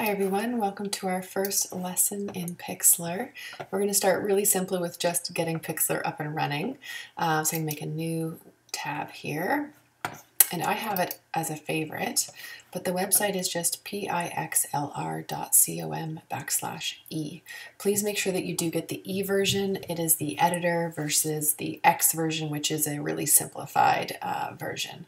Hi everyone, welcome to our first lesson in Pixlr. We're going to start really simply with just getting Pixlr up and running. Uh, so I'm going to make a new tab here. And I have it as a favorite, but the website is just pixlr.com backslash e. Please make sure that you do get the e version. It is the editor versus the x version, which is a really simplified uh, version.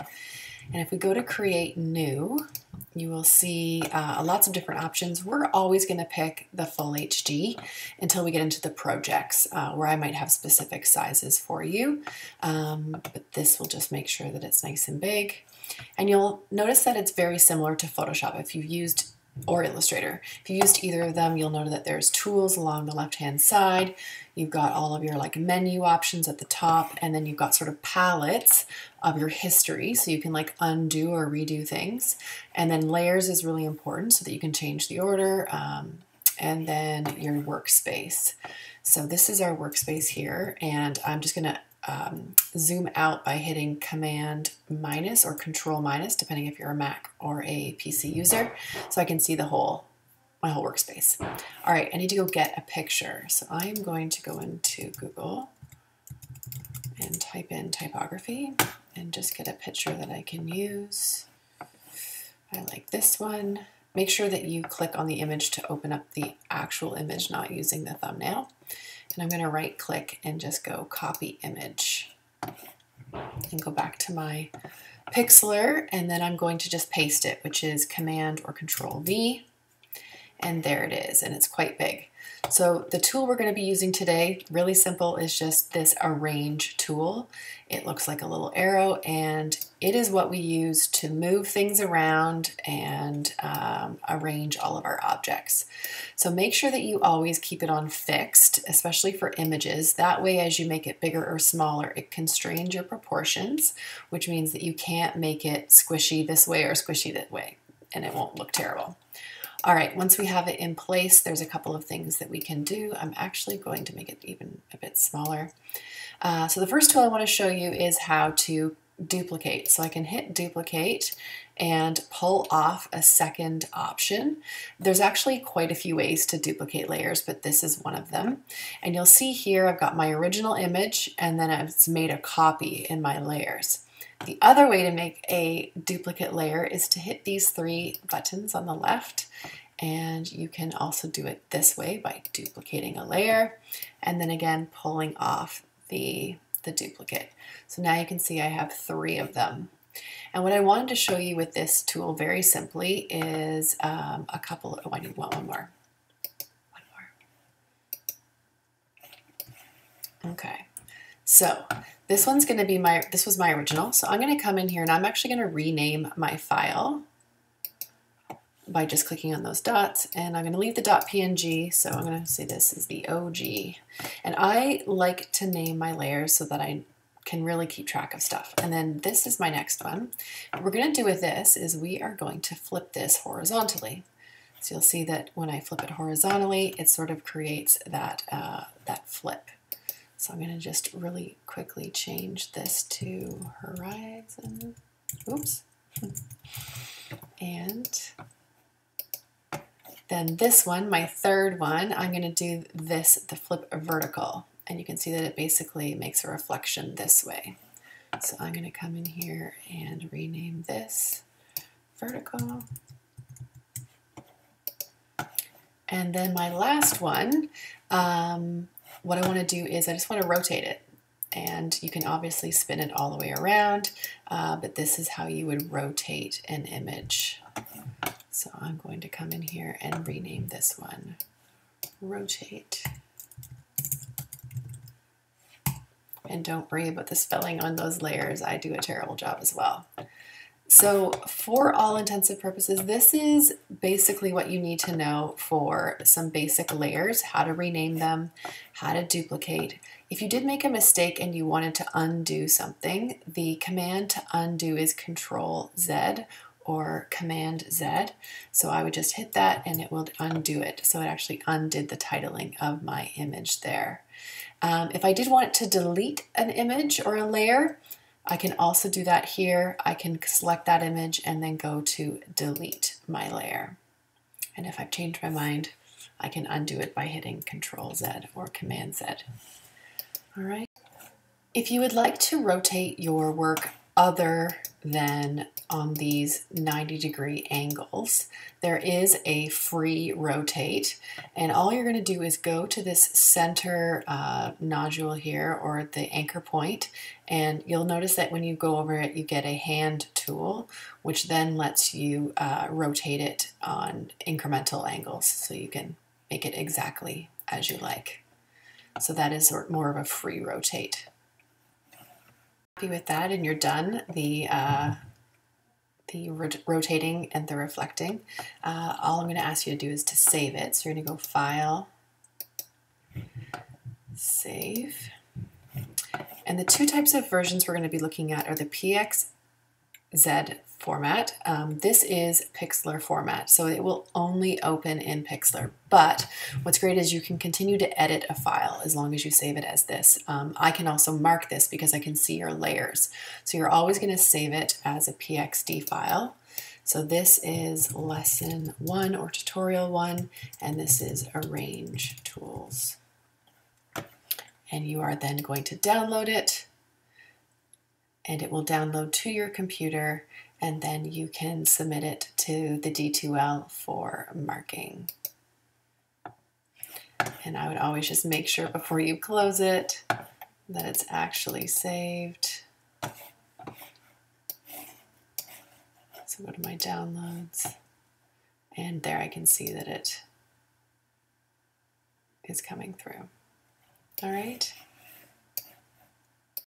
And if we go to create new, you will see uh, lots of different options. We're always going to pick the full HD until we get into the projects uh, where I might have specific sizes for you. Um, but this will just make sure that it's nice and big. And you'll notice that it's very similar to Photoshop. If you've used or Illustrator. If you used either of them, you'll know that there's tools along the left-hand side. You've got all of your like menu options at the top, and then you've got sort of palettes of your history, so you can like undo or redo things. And then layers is really important so that you can change the order, um, and then your workspace. So this is our workspace here, and I'm just gonna um, zoom out by hitting Command minus or Control minus, depending if you're a Mac or a PC user, so I can see the whole my whole workspace. All right, I need to go get a picture. So I'm going to go into Google and type in typography and just get a picture that I can use. I like this one. Make sure that you click on the image to open up the actual image, not using the thumbnail. And I'm going to right click and just go copy image and go back to my Pixlr and then I'm going to just paste it, which is Command or Control V. And there it is, and it's quite big. So the tool we're going to be using today, really simple, is just this arrange tool. It looks like a little arrow and it is what we use to move things around and um, arrange all of our objects. So make sure that you always keep it on fixed, especially for images. That way as you make it bigger or smaller, it constrains your proportions, which means that you can't make it squishy this way or squishy that way, and it won't look terrible. All right, once we have it in place, there's a couple of things that we can do. I'm actually going to make it even a bit smaller. Uh, so the first tool I want to show you is how to duplicate. So I can hit duplicate and pull off a second option. There's actually quite a few ways to duplicate layers, but this is one of them. And you'll see here I've got my original image and then I've made a copy in my layers. The other way to make a duplicate layer is to hit these three buttons on the left and you can also do it this way by duplicating a layer and then again pulling off the, the duplicate. So now you can see I have three of them. And what I wanted to show you with this tool very simply is um, a couple, oh I need one, one more. One more. Okay, so this one's going to be my, this was my original. So I'm going to come in here and I'm actually going to rename my file by just clicking on those dots and I'm going to leave the dot .png so I'm going to say this is the OG and I like to name my layers so that I can really keep track of stuff. And then this is my next one. What we're going to do with this is we are going to flip this horizontally. So you'll see that when I flip it horizontally it sort of creates that uh, that flip. So I'm going to just really quickly change this to horizon. Oops. And then this one, my third one, I'm going to do this, the flip vertical. And you can see that it basically makes a reflection this way. So I'm going to come in here and rename this vertical. And then my last one, um, what I want to do is I just want to rotate it. And you can obviously spin it all the way around, uh, but this is how you would rotate an image. So I'm going to come in here and rename this one rotate. And don't worry about the spelling on those layers. I do a terrible job as well. So for all intensive purposes, this is basically what you need to know for some basic layers, how to rename them, how to duplicate. If you did make a mistake and you wanted to undo something, the command to undo is Control Z or Command Z. So I would just hit that and it will undo it. So it actually undid the titling of my image there. Um, if I did want to delete an image or a layer, I can also do that here. I can select that image and then go to delete my layer. And if I've changed my mind, I can undo it by hitting Control Z or Command Z. All right. If you would like to rotate your work other than on these 90 degree angles, there is a free rotate. And all you're going to do is go to this center uh, nodule here or the anchor point, and you'll notice that when you go over it, you get a hand tool, which then lets you uh, rotate it on incremental angles so you can make it exactly as you like. So that is more of a free rotate happy with that and you're done, the uh, the rot rotating and the reflecting, uh, all I'm going to ask you to do is to save it. So you're going to go File, Save. And the two types of versions we're going to be looking at are the PXD format. Um, this is Pixlr format, so it will only open in Pixlr. But what's great is you can continue to edit a file as long as you save it as this. Um, I can also mark this because I can see your layers. So you're always going to save it as a PXD file. So this is lesson one or tutorial one, and this is arrange tools. And you are then going to download it, and it will download to your computer and then you can submit it to the D2L for marking. And I would always just make sure before you close it that it's actually saved. So go to my downloads and there I can see that it is coming through. All right.